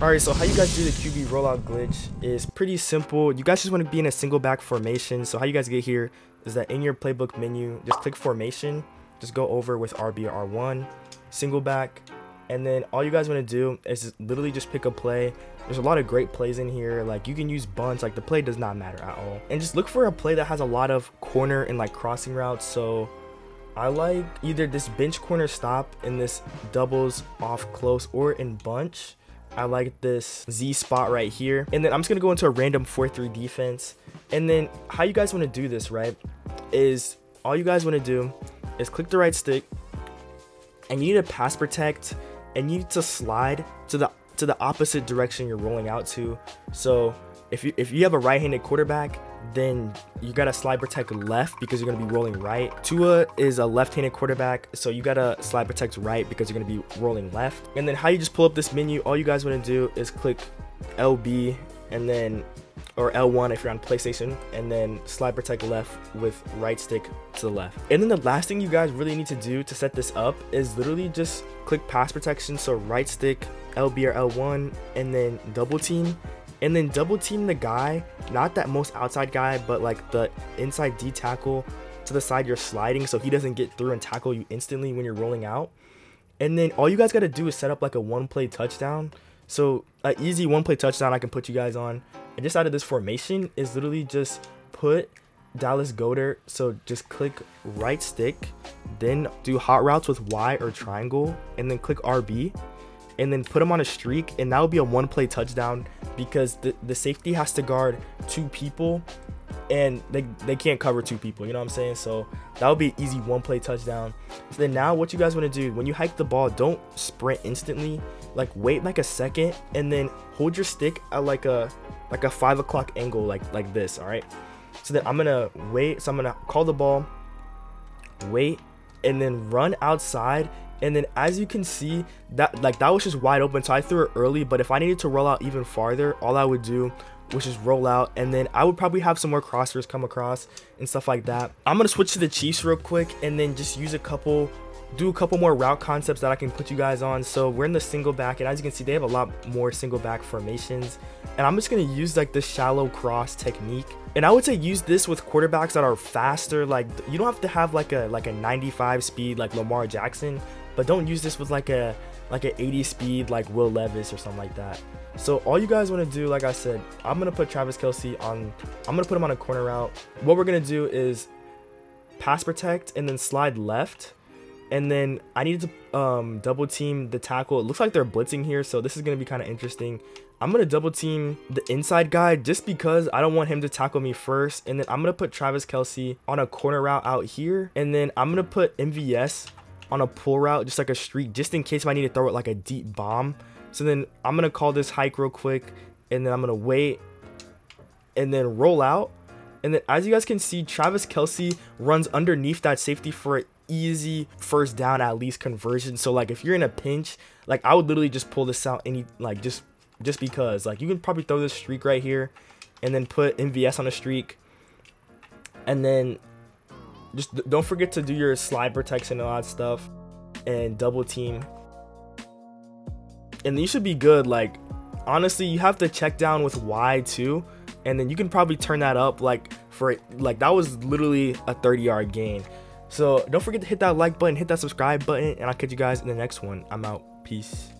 Alright, so how you guys do the QB rollout glitch is pretty simple. You guys just want to be in a single back formation. So how you guys get here is that in your playbook menu, just click formation, just go over with RB or R1, single back, and then all you guys want to do is literally just pick a play. There's a lot of great plays in here. Like you can use bunts, like the play does not matter at all. And just look for a play that has a lot of corner and like crossing routes. So I like either this bench corner stop in this doubles off close or in bunch I like this Z spot right here. And then I'm just to go into a random 4-3 defense. And then how you guys want to do this, right, is all you guys want to do is click the right stick and you need to pass protect and you need to slide to the to the opposite direction you're rolling out to. So if you if you have a right-handed quarterback, then you gotta slide protect left because you're gonna be rolling right. Tua is a left-handed quarterback, so you gotta slide protect right because you're gonna be rolling left. And then how you just pull up this menu, all you guys wanna do is click LB and then or L1 if you're on PlayStation, and then slide protect left with right stick to the left. And then the last thing you guys really need to do to set this up is literally just click pass protection, so right stick, LB or L1, and then double team, and then double team the guy, not that most outside guy, but like the inside D tackle to the side you're sliding so he doesn't get through and tackle you instantly when you're rolling out. And then all you guys got to do is set up like a one play touchdown. So an easy one play touchdown I can put you guys on. And just out of this formation is literally just put Dallas Goedert. So just click right stick, then do hot routes with Y or triangle, and then click RB and then put him on a streak and that would be a one play touchdown because the, the safety has to guard two people and they, they can't cover two people you know what i'm saying? So that would be easy one play touchdown. So then now what you guys want to do when you hike the ball don't sprint instantly. Like wait like a second and then hold your stick at like a like a five o'clock angle like like this all right? So then i'm gonna wait so i'm gonna call the ball wait and then run outside and then as you can see that like that was just wide open so i threw it early but if i needed to roll out even farther all i would do was just roll out and then i would probably have some more crossers come across and stuff like that. I'm gonna switch to the chiefs real quick and then just use a couple do a couple more route concepts that I can put you guys on. So we're in the single back, and as you can see, they have a lot more single back formations. And I'm just gonna use like the shallow cross technique. And I would say use this with quarterbacks that are faster. Like you don't have to have like a like a 95 speed like Lamar Jackson, but don't use this with like a like an 80 speed like Will Levis or something like that. So all you guys want to do, like I said, I'm gonna put Travis Kelce on. I'm gonna put him on a corner route. What we're gonna do is pass protect and then slide left. And then I needed to um, double team the tackle. It looks like they're blitzing here, so this is gonna be kind of interesting. I'm gonna double team the inside guy just because I don't want him to tackle me first. And then I'm gonna put Travis Kelce on a corner route out here. And then I'm gonna put MVS on a pull route, just like a streak, just in case I need to throw it like a deep bomb. So then I'm going to call this hike real quick, and then I'm going to wait, and then roll out. And then as you guys can see, Travis Kelce runs underneath that safety for an easy first down at least conversion. So like if you're in a pinch, like I would literally just pull this out any like just just because. Like you can probably throw this streak right here and then put MVS on a streak. And then just don't forget to do your slide protection and all that stuff and double team. And you should be good. Like honestly you have to check down with y too and then you can probably turn that up like for like that was literally a 30 yard gain. So don't forget to hit that like button hit that subscribe button and i'll catch you guys in the next one. I'm out. Peace